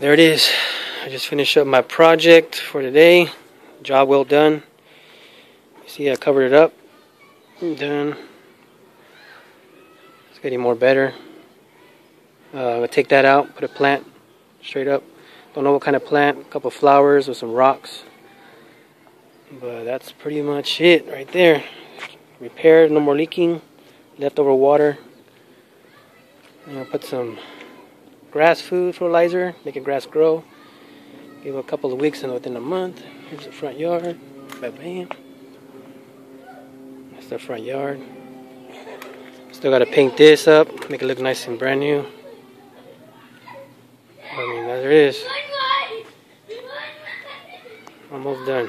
there it is. I just finished up my project for today. Job well done. You see, I covered it up. Done. It's getting more better. Uh, I'm gonna take that out, put a plant straight up. Don't know what kind of plant. A couple flowers with some rocks. But that's pretty much it right there. Repaired, no more leaking. Leftover water. I'm gonna put some grass food fertilizer, make the grass grow. Give it a couple of weeks and within a month. Here's the front yard. Bam. That's the front yard. Still gotta paint this up, make it look nice and brand new. I mean, there it is. Almost done.